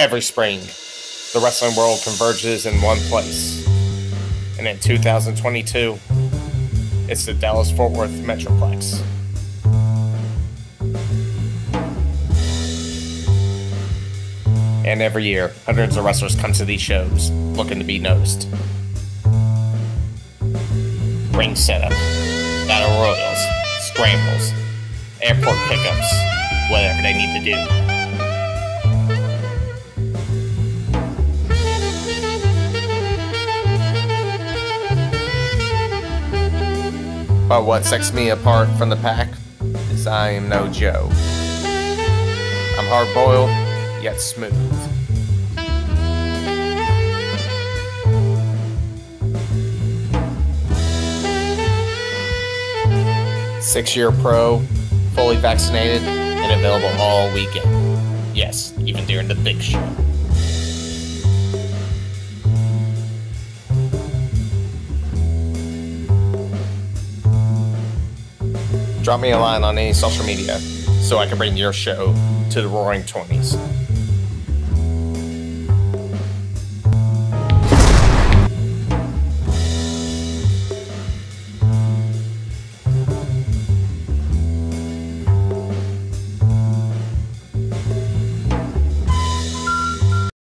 Every spring, the wrestling world converges in one place. And in 2022, it's the Dallas Fort Worth Metroplex. And every year, hundreds of wrestlers come to these shows looking to be noticed. Ring setup, battle royals, scrambles, airport pickups, whatever they need to do. But what sets me apart from the pack is I am no Joe. I'm hard boiled, yet smooth. Six year pro, fully vaccinated, and available all weekend. Yes, even during the big show. Drop me a line on any social media so I can bring your show to the Roaring Twenties.